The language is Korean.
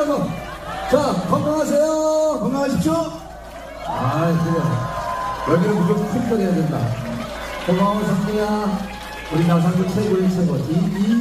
자, 건강하세요. 건강하십시오. 아, 그래. 여기는 무조건 큰거 해야 된다. 고마워, 성미야. 우리 나상도 최고의 최고. 이, 이